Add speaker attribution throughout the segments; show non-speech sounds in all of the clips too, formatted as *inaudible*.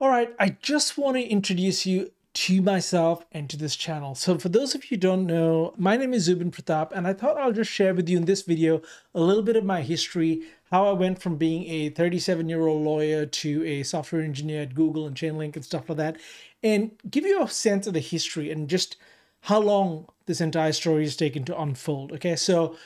Speaker 1: All right, I just want to introduce you to myself and to this channel. So for those of you don't know, my name is Zubin Pratap and I thought I'll just share with you in this video a little bit of my history, how I went from being a 37 year old lawyer to a software engineer at Google and Chainlink and stuff like that, and give you a sense of the history and just how long this entire story has taken to unfold. Okay, so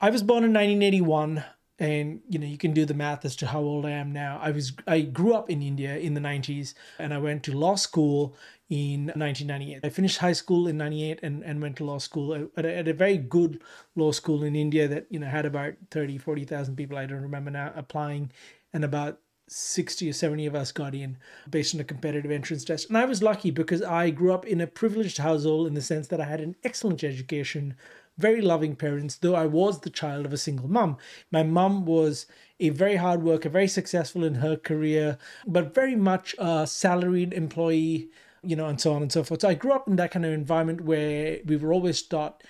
Speaker 1: I was born in 1981 and you know you can do the math as to how old i am now. I was i grew up in india in the 90s and i went to law school in 1998 i finished high school in 98 and, and went to law school at a, at a very good law school in india that you know had about 30 40000 people. I don't remember now applying and about 60 or 70 of us got in based on a competitive entrance test. And I was lucky because I grew up in a privileged household in the sense that I had an excellent education, very loving parents, though I was the child of a single mum. My mum was a very hard worker, very successful in her career, but very much a salaried employee, you know, and so on and so forth. So I grew up in that kind of environment where we were always taught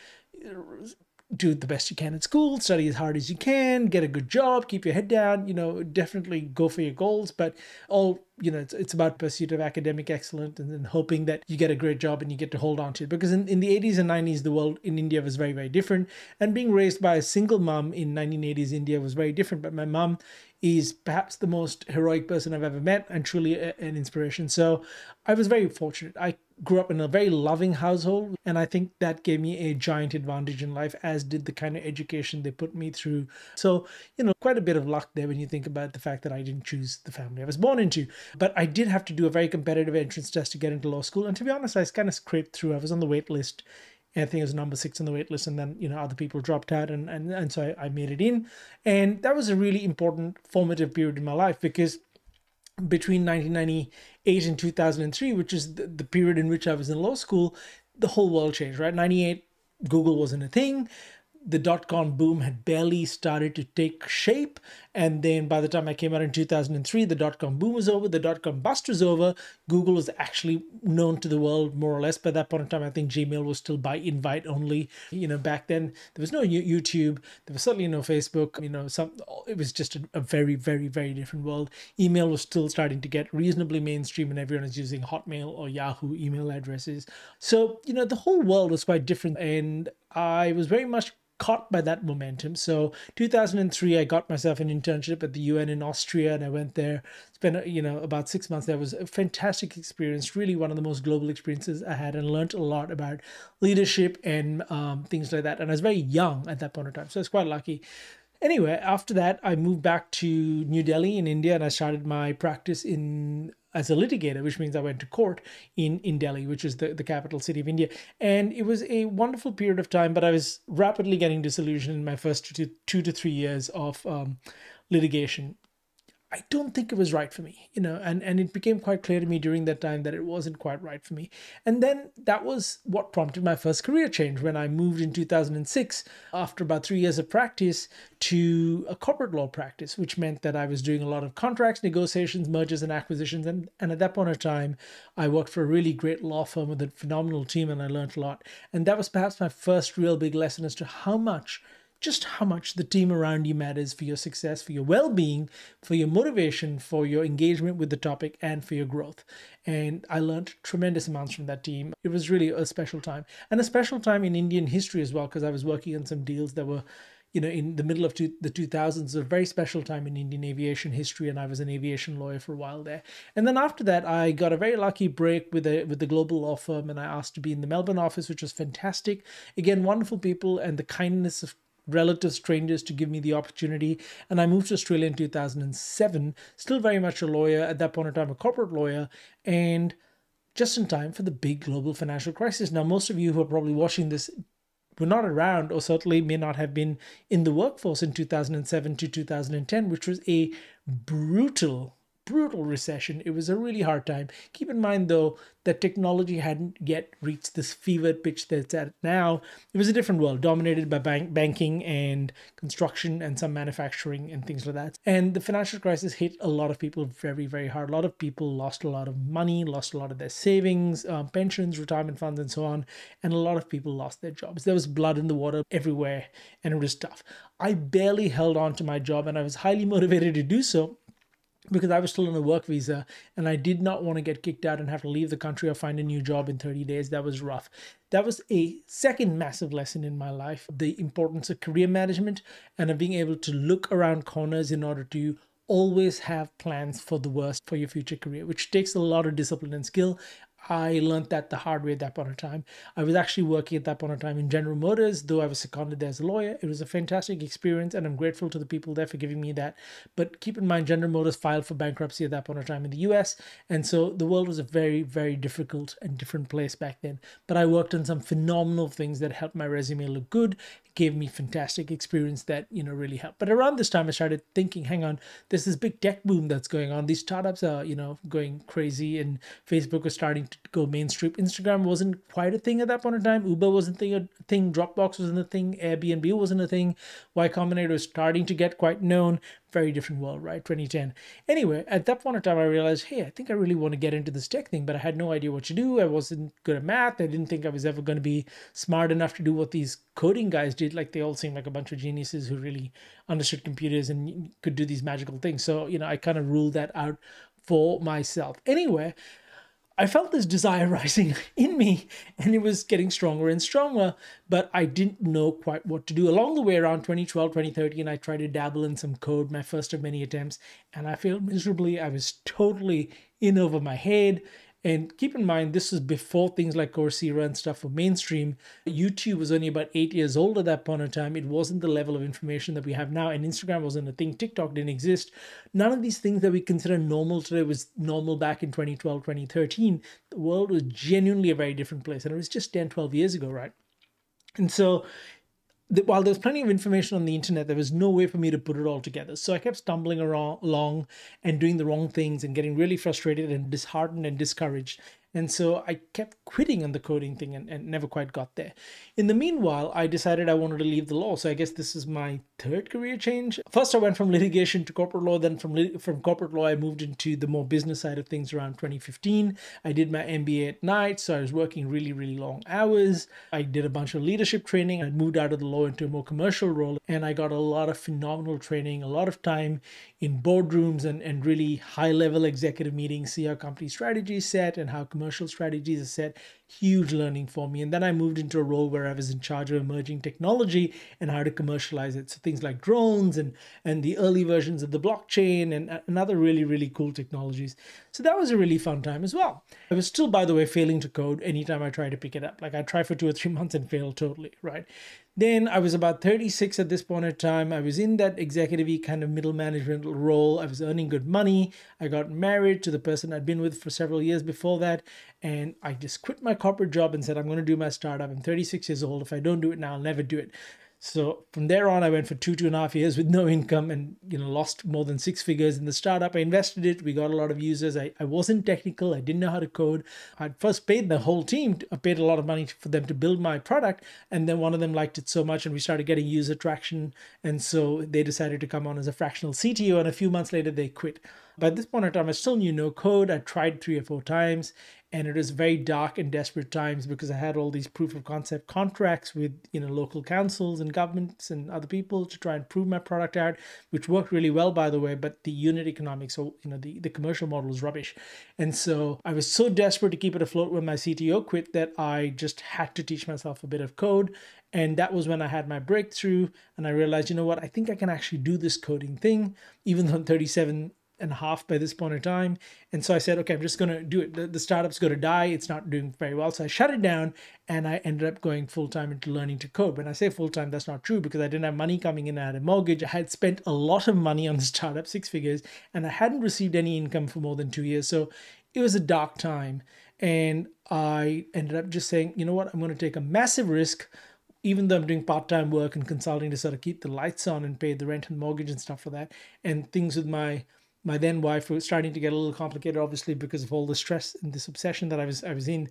Speaker 1: do the best you can at school, study as hard as you can, get a good job, keep your head down, you know, definitely go for your goals, but all you know, it's, it's about pursuit of academic excellence and, and hoping that you get a great job and you get to hold on to it. Because in, in the 80s and 90s, the world in India was very, very different. And being raised by a single mom in 1980s India was very different. But my mom is perhaps the most heroic person I've ever met and truly a, an inspiration. So I was very fortunate. I grew up in a very loving household and i think that gave me a giant advantage in life as did the kind of education they put me through so you know quite a bit of luck there when you think about the fact that i didn't choose the family i was born into but I did have to do a very competitive entrance test to get into law school. And to be honest, I kind of scraped through. I was on the wait list. I think it was number six on the wait list, and then you know other people dropped out, and and, and so I, I made it in, and that was a really important formative period in my life because between 1998 and 2003, which is the, the period in which I was in law school, the whole world changed. Right, 98 Google wasn't a thing the dot com boom had barely started to take shape. And then by the time I came out in 2003, the dot com boom was over, the dot com bust was over. Google was actually known to the world more or less. By that point in time, I think Gmail was still by invite only. You know, back then there was no YouTube, there was certainly no Facebook. You know, some it was just a, a very, very, very different world. Email was still starting to get reasonably mainstream, and everyone is using Hotmail or Yahoo email addresses. So, you know, the whole world was quite different. And I was very much caught by that momentum. So 2003, I got myself an internship at the UN in Austria, and I went there. Spent you know about six months That was a fantastic experience. Really one of the most global experiences I had, and learned a lot about leadership and um, things like that. And I was very young at that point in time, so I was quite lucky. Anyway, after that, I moved back to New Delhi in India, and I started my practice in as a litigator, which means I went to court in, in Delhi, which is the, the capital city of India. And it was a wonderful period of time, but I was rapidly getting disillusioned in my first two, two to three years of um, litigation. I don't think it was right for me, you know, and, and it became quite clear to me during that time that it wasn't quite right for me. And then that was what prompted my first career change when I moved in 2006 after about three years of practice to a corporate law practice, which meant that I was doing a lot of contracts, negotiations, mergers, and acquisitions. And, and at that point of time, I worked for a really great law firm with a phenomenal team and I learned a lot. And that was perhaps my first real big lesson as to how much just how much the team around you matters for your success, for your well being, for your motivation, for your engagement with the topic, and for your growth. And I learned tremendous amounts from that team. It was really a special time, and a special time in Indian history as well, because I was working on some deals that were you know, in the middle of two, the 2000s, a very special time in Indian aviation history, and I was an aviation lawyer for a while there. And then after that, I got a very lucky break with a with the global law firm, and I asked to be in the Melbourne office, which was fantastic. Again, wonderful people, and the kindness of relative strangers to give me the opportunity. And I moved to Australia in 2007, still very much a lawyer, at that point in time, a corporate lawyer, and just in time for the big global financial crisis. Now, most of you who are probably watching this were not around or certainly may not have been in the workforce in 2007 to 2010, which was a brutal brutal recession. It was a really hard time. Keep in mind, though, that technology hadn't yet reached this fevered pitch that it's at now. It was a different world, dominated by bank- banking and construction and some manufacturing and things like that. And the financial crisis hit a lot of people very, very hard. A lot of people lost a lot of money, lost a lot of their savings, um, pensions, retirement funds, and so on. And a lot of people lost their jobs. There was blood in the water everywhere, and it was tough. I barely held on to my job, and I was highly *laughs* motivated to do so because I was still on a work visa and I did not want to get kicked out and have to leave the country or find a new job in 30 days. That was rough. That was a second massive lesson in my life the importance of career management and of being able to look around corners in order to always have plans for the worst for your future career, which takes a lot of discipline and skill. I learned that the hard way at that point of time. I was actually working at that point of time in General Motors, though I was seconded there as a lawyer. It was a fantastic experience, and I'm grateful to the people there for giving me that. But keep in mind, General Motors filed for bankruptcy at that point of time in the US, and so the world was a very, very difficult and different place back then. But I worked on some phenomenal things that helped my resume look good, gave me fantastic experience that you know really helped. But around this time, I started thinking, hang on, there's this big tech boom that's going on. These startups are you know going crazy, and Facebook was starting to go mainstream. Instagram wasn't quite a thing at that point in time. Uber wasn't a thing. Dropbox wasn't a thing. Airbnb wasn't a thing. Y Combinator was starting to get quite known very different world, right? 2010. Anyway, at that point in time, I realized, hey, I think I really want to get into this tech thing, but I had no idea what to do. I wasn't good at math. I didn't think I was ever going to be smart enough to do what these coding guys did. Like they all seemed like a bunch of geniuses who really understood computers and could do these magical things. So, you know, I kind of ruled that out for myself. Anyway, I felt this desire *laughs* rising in me and it was getting stronger and stronger, but I didn't know quite what to do. Along the way, around 2012, 2013, I tried to dabble in some code, my first of many attempts, and I failed miserably. I was totally in over my head. And keep in mind, this was before things like Coursera and stuff were mainstream. YouTube was only about eight years old at that point in time. It wasn't the level of information that we have now, and Instagram wasn't a thing. TikTok didn't exist. None of these things that we consider normal today was normal back in 2012, 2013. The world was genuinely a very different place, and it was just 10, 12 years ago, right? And so while there was plenty of information on the internet, there was no way for me to put it all together. So I kept stumbling around, along and doing the wrong things and getting really frustrated and disheartened and discouraged. And so I kept quitting on the coding thing and, and never quite got there. In the meanwhile, I decided I wanted to leave the law. So I guess this is my third career change. First, I went from litigation to corporate law. Then from, from corporate law, I moved into the more business side of things around 2015. I did my MBA at night. So I was working really, really long hours. I did a bunch of leadership training. I moved out of the law into a more commercial role. And I got a lot of phenomenal training, a lot of time in boardrooms and, and really high level executive meetings, see how company strategies set and how commercial commercial strategies are set. Huge learning for me. And then I moved into a role where I was in charge of emerging technology and how to commercialize it. So things like drones and, and the early versions of the blockchain and, and other really, really cool technologies. So that was a really fun time as well. I was still, by the way, failing to code anytime I tried to pick it up. Like I tried for two or three *laughs* months and failed totally, right? Then I was about 36 at this point in time. I was in that executive kind of middle management role. I was earning good money. I got married to the person I'd been with for several years before that. And I just quit my corporate job and said, I'm going to do my startup. I'm 36 years old. If I don't do it now, I'll never do it. So from there on, I went for two, two and a half years with no income and, you know, lost more than six figures in the startup. I invested it. We got a lot of users. I, I wasn't technical. I didn't know how to code. I first paid the whole team. I uh, paid a lot of money for them to build my product. And then one of them liked it so much and we started getting user traction. And so they decided to come on as a fractional CTO. And a few months later, they quit. By this point in time, I still knew no code. I tried three or four times and it was very dark and desperate times because I had all these proof of concept contracts with you know local councils and governments and other people to try and prove my product out, which worked really well by the way. But the unit economics, so you know the the commercial model was rubbish, and so I was so desperate to keep it afloat when my CTO quit that I just had to teach myself a bit of code. And that was when I had my breakthrough, and I realized, you know what, I think I can actually do this coding thing, even though I'm 37 and a half by this point in time. And so I said, okay, I'm just going to do it. The, the startup's going to die. It's not doing very well. So I shut it down and I ended up going full time into learning to code. When I say full time, that's not true because I didn't have money coming in. I had a mortgage. I had spent a lot of money on the startup, six figures, and I hadn't received any income for more than two years. So it was a dark time. And I ended up just saying, you know what, I'm going to take a massive risk even though I'm doing part time work and consulting to sort of keep the lights on and pay the rent and mortgage and stuff for that, and things with my my then wife was starting to get a little complicated, obviously because of all the stress and this obsession that I was I was in.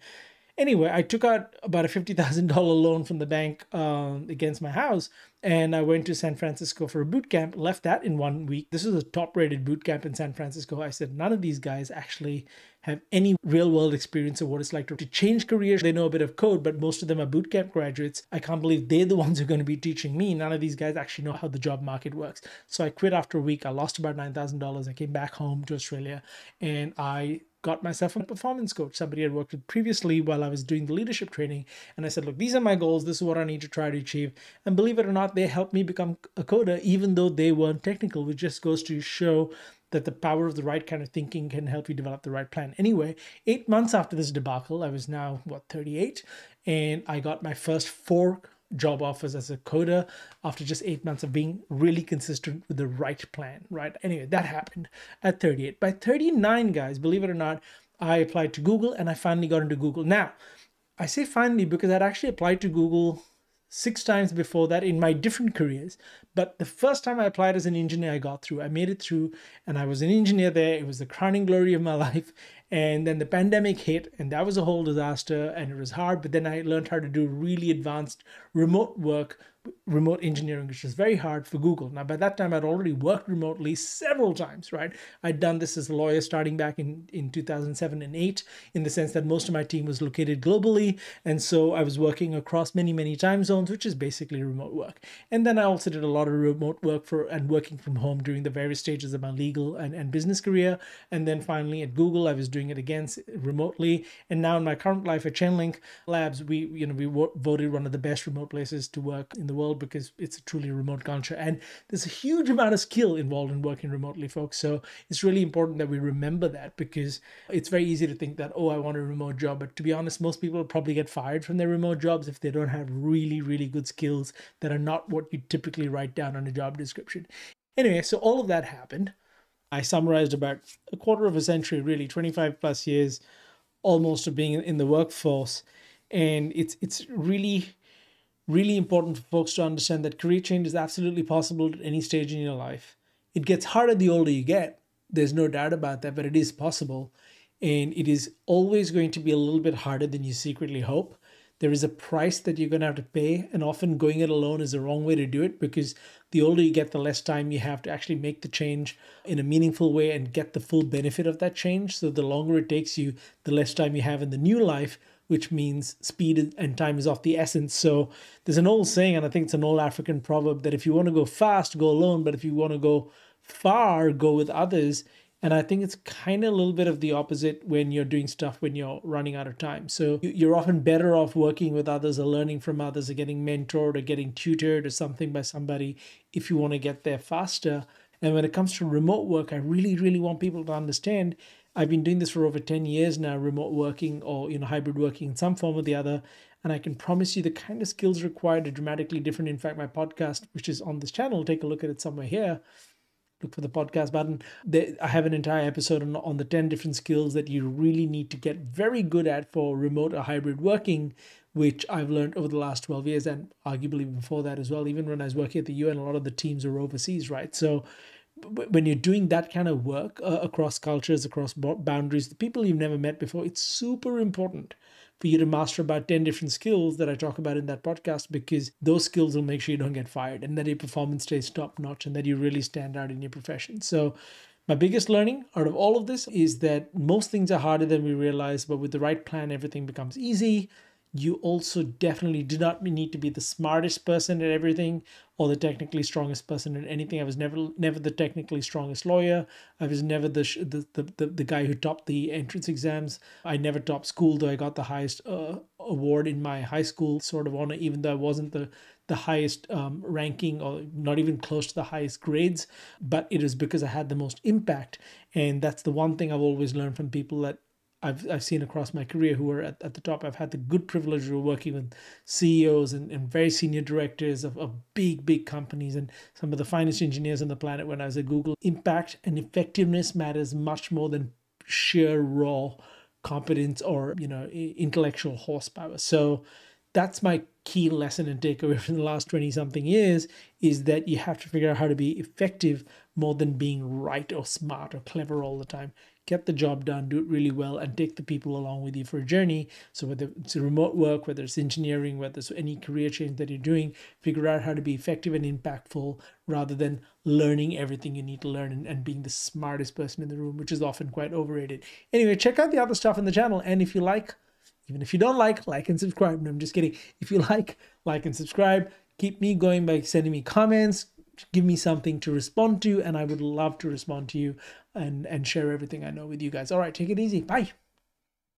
Speaker 1: Anyway, I took out about a fifty thousand dollar loan from the bank um, against my house, and I went to San Francisco for a boot camp, left that in one week. This is a top rated boot camp in San Francisco. I said, none of these guys actually have any real world experience of what it's like to, to change careers. They know a bit of code, but most of them are bootcamp graduates. I can't believe they're the ones who are going to be teaching me. None of these guys actually know how the job market works. So I quit after a week. I lost about $9,000. I came back home to Australia and I got myself a performance coach, somebody I'd worked with previously while I was doing the leadership training. And I said, look, these are my goals. This is what I need to try to achieve. And believe it or not, they helped me become a coder, even though they weren't technical, which just goes to show that the power of the right kind of thinking can help you develop the right plan. Anyway, eight months after this debacle, I was now, what, 38, and I got my first four job offers as a coder after just eight months of being really consistent with the right plan, right? Anyway, that happened at 38. By 39, guys, believe it or not, I applied to Google and I finally got into Google. Now, I say finally because I'd actually applied to Google six times before that in my different careers. But the first time I applied as an engineer, I got through. I made it through and I was an engineer there. It was the crowning glory of my *laughs* life. And then the pandemic hit, and that was a whole disaster, and it was hard. But then I learned how to do really advanced remote work remote engineering, which is very hard for Google. Now, by that time, I'd already worked remotely several times, right? I'd done this as a lawyer starting back in, in 2007 and 8, in the sense that most of my team was located globally. And so I was working across many, many time zones, which is basically remote work. And then I also did a lot of remote work for and working from home during the various stages of my legal and, and business career. And then finally at Google, I was doing it again remotely. And now in my current life at Chainlink Labs, we, you know, we voted one of the best remote places to work in the world because it's a truly remote culture. And there's a huge amount of skill involved in working remotely, folks. So it's really important that we remember that because it's very easy to think that, oh, I want a remote job. But to be honest, most people probably get fired from their remote jobs if they don't have really, really good skills that are not what you typically write down on a job description. Anyway, so all of that happened. I summarized about a quarter of a century, really 25 plus years almost of being in the workforce. And it's it's really really important for folks to understand that career change is absolutely possible at any stage in your life. It gets harder the older you get. There's no doubt about that, but it is possible. And it is always going to be a little bit harder than you secretly hope. There is a price that you're going to have to pay, and often going it alone is the wrong way to do it because the older you get, the less time you have to actually make the change in a meaningful way and get the full benefit of that change. So, the longer it takes you, the less time you have in the new life which means speed and time is of the essence. So there's an old saying, and I think it's an old African proverb that if you want to go fast, go alone, but if you want to go far, go with others. And I think it's kind of a little bit of the opposite when you're doing stuff when you're running out of time. So you're often better off working with others or learning from others or getting mentored or getting tutored or something by somebody if you want to get there faster. And when it comes to remote work, I really, really want people to understand I've been doing this for over 10 years now, remote working or you know hybrid working in some form or the other. And I can promise you the kind of skills required are dramatically different. In fact, my podcast, which is on this channel, take a look at it somewhere here. Look for the podcast button. I have an entire episode on, on the 10 different skills that you really need to get very good at for remote or hybrid working, which I've learned over the last 12 years and arguably before that as well. Even when I was working at the UN, a lot of the teams are overseas, right? So when you're doing that kind of work uh, across cultures, across boundaries, the people you've never met before, it's super important for you to master about 10 different skills that I talk about in that podcast because those skills will make sure you don't get fired and that your performance stays top notch and that you really stand out in your profession. So, my biggest learning out of all of this is that most things are harder than we realize, but with the right plan, everything becomes easy you also definitely do not need to be the smartest person at everything or the technically strongest person at anything. I was never never the technically strongest lawyer. I was never the the the, the, the guy who topped the entrance exams. I never topped school, though I got the highest uh, award in my high school sort of honor, even though I wasn't the the highest um, ranking or not even close to the highest grades. But it is because I had the most impact, and that's the one thing I've always learned from people that I've, I've seen across my career who are at, at the top. I've had the good privilege of working with CEOs and, and very senior directors of, of big, big companies and some of the finest engineers on the planet when I was at Google. Impact and effectiveness matters much more than sheer raw competence or, you know, intellectual horsepower. So that's my key lesson and takeaway *laughs* from the last 20 something years is that you have to figure out how to be effective more than being right or smart or clever all the time get the job done, do it really well, and take the people along with you for a journey. So whether it's remote work, whether it's engineering, whether it's any career change that you're doing, figure out how to be effective and impactful rather than learning everything you need to learn and, and being the smartest person in the room, which is often quite overrated. Anyway, check out the other stuff in the channel. And if you like, even if you don't like, like and subscribe. No, I'm just kidding. If you like, like and subscribe. Keep me going by sending me comments, give me something to respond to and I would love to respond to you and and share everything I know with you guys. All right, take it easy. Bye.